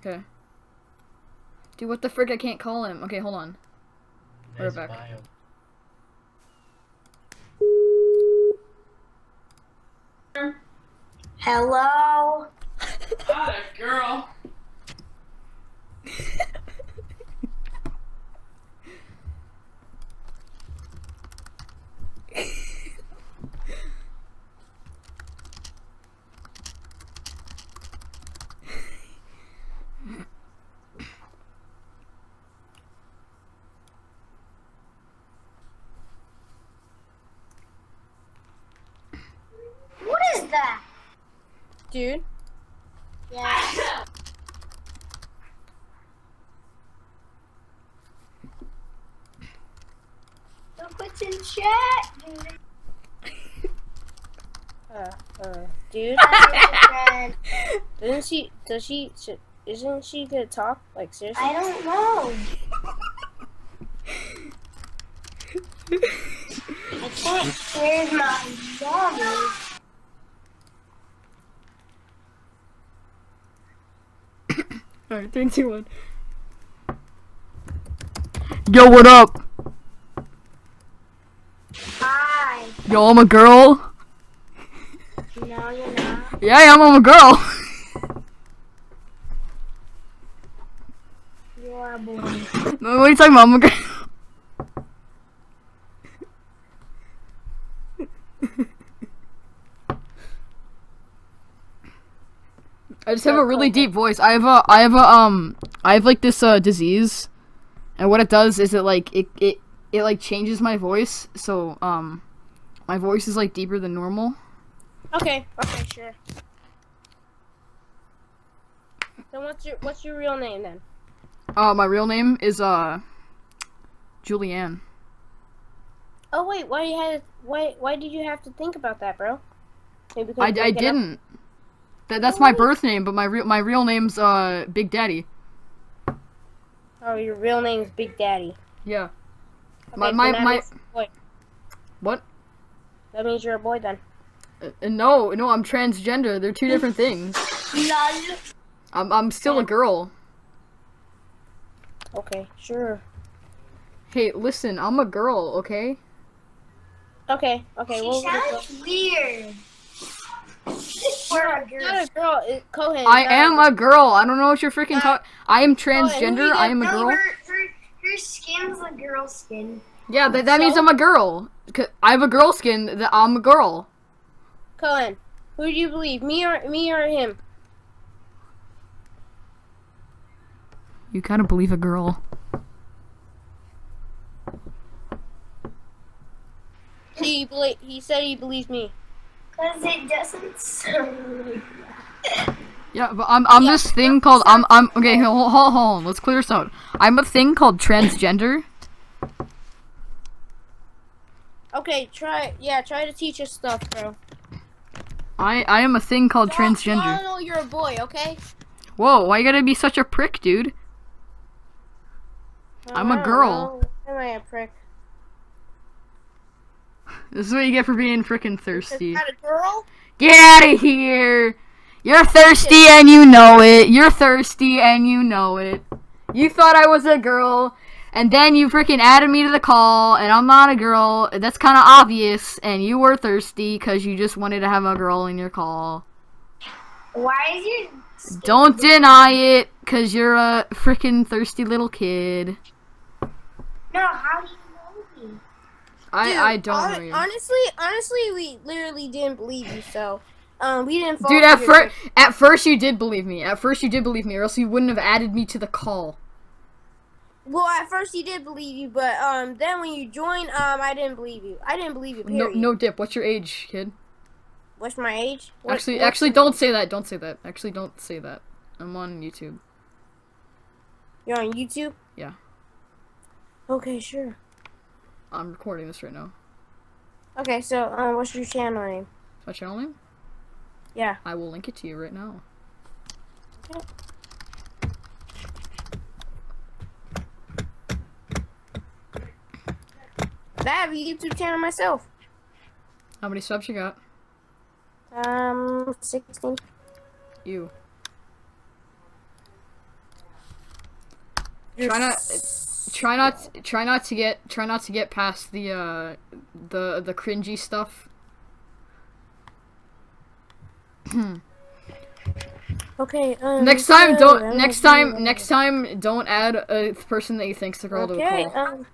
Okay. Dude, what the frick? I can't call him. Okay, hold on. We're back. bio. Hello? Got it, girl. What is that? Dude. Yeah. Look what's in chat, dude. Uh, uh, dude. I Doesn't she? Does she? she isn't she gonna talk? Like seriously? I don't know. I can't hear my mommy. Alright, three, two, one. Yo, what up? Hi. Yo, I'm a girl. No, you're not. Yeah, I am. I'm a girl. You're a boy. what are you talking about? I'm a girl. I just have a really deep voice. I have a, I have a, um, I have like this uh disease, and what it does is it like it it it like changes my voice. So um, my voice is like deeper than normal. Okay. Okay. Sure. Then what's your what's your real name then? Uh, my real name is uh, Julianne. Oh wait, why you had why why did you have to think about that, bro? I, I look it up? didn't. That that's my birth name, but my real my real name's uh Big Daddy. Oh, your real name's Big Daddy. Yeah. Okay, My- so my- that my- means- What? that means you're a boy then. Uh, uh, no, no, I'm transgender. They're two different things. Lol. I'm I'm still a girl. Okay, sure. Hey, listen, I'm a girl, okay? Okay, okay. She Well, sounds weird. For a girl. not a girl. It, Cohen. I am a girl. I don't know what you're freaking talking. I am transgender. I am a girl. her, her, her skin's a girl skin. Yeah, that, that means I'm a girl. I have a girl skin. That I'm a girl. Cohen. Who do you believe, me or me or him? You kind of believe a girl. He believe, he said he believes me. Because it doesn't sound. Yeah, but I'm I'm this thing called I'm I'm okay. Hold, hold, hold on. Let's clear this out. I'm a thing called transgender. Okay, try yeah, try to teach us stuff, bro. I I am a thing called I transgender. know you're a boy, okay? Whoa, why you gotta be such a prick, dude? I'm a girl. know. Am I a prick? This is what you get for being freaking Is thirsty. that a girl? Get out of here! You're thirsty and you know it. You're thirsty and you know it. You thought I was a girl, and then you freaking added me to the call, and I'm not a girl. That's kind of obvious, and you were thirsty because you just wanted to have a girl in your call. Why is your Don't deny it, because you're a freaking thirsty little kid. No, how do you know me? I, Dude, I don't know. Honestly, honestly, we literally didn't believe you, so um, we didn't. Dude, at first, at first you did believe me. At first you did believe me, or else you wouldn't have added me to the call. well, at first he did believe you, but um, then when you joined, um, I didn't believe you. I didn't believe you. No, Period. no dip. What's your age, kid? What's my age? What- actually, actually, don't say that. Don't say that. Actually, don't say that. I'm on YouTube. You're on YouTube. Yeah. Okay, sure. I'm recording this right now. Okay, so um, what's your channel name? My channel name? Yeah. I will link it to you right now. I have a YouTube channel myself. How many subs you got? Um, sixteen. You. You're Try not- Try not try not to get try not to get past the uh the the cringy stuff. Okay. Um, Next time so, don't next time next time don't add a person that you think's the girl that. to a Okay. call. Um,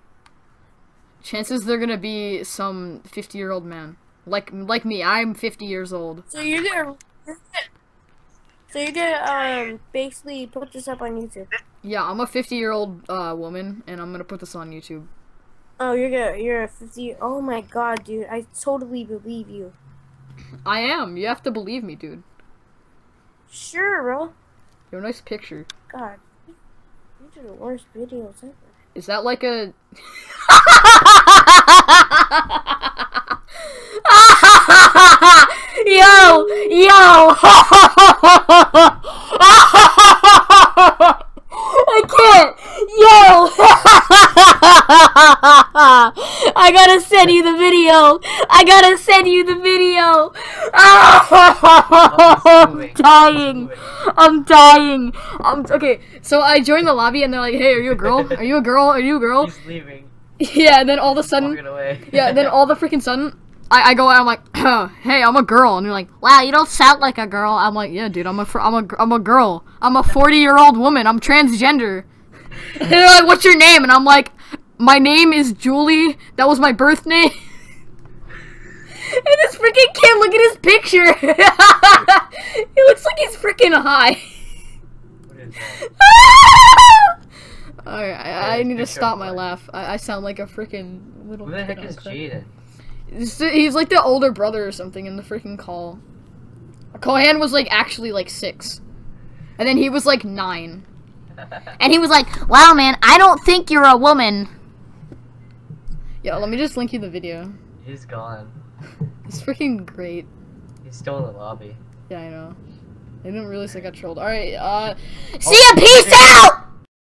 Chances they're gonna be some fifty year old man. Like like me, I'm fifty years old. so you're gonna. So you're gonna um basically put this up on YouTube. Yeah, I'm a fifty year old uh woman and I'm gonna put this on YouTube. Oh, you're gonna you're a fifty. Oh my god, dude! I totally believe you. I am. You have to believe me, dude. Sure, bro. You have a nice picture. God, you do the worst videos ever. Is that like a Yo, yo. I can't. Yo. I gotta send you the video. I gotta send you the video. I'm dying. I'm dying. I'm okay. So I joined the lobby and they're like, "Hey, are you a girl? Are you a girl? Are you a girl?" He's leaving. Yeah. And then all of a sudden, yeah. Then all the freaking sudden, I, I go out. I'm like, "Hey, I'm a girl," and they're like, "Wow, you don't sound like a girl." I'm like, "Yeah, dude. I'm a fr- I'm a I'm a girl. I'm a 40 year old woman. I'm transgender." and they're like, "What's your name?" And I'm like, "My name is Julie. That was my birth name." And this freaking kid, look at his picture. he looks like he's freaking high. What is that? Alright, I, I need to stop my laugh. I, I sound like a freaking little Who the heck is. Jaden? He's, he's like the older brother or something in the freaking call. Kohan was like actually like six. And then he was like nine. And he was like, wow man, I don't think you're a woman. Yeah, let me just link you the video. He's gone. It's freaking great. He's still in the lobby. Yeah, I know. I didn't realize I got trolled. Alright, uh. Oh, See ya, peace out!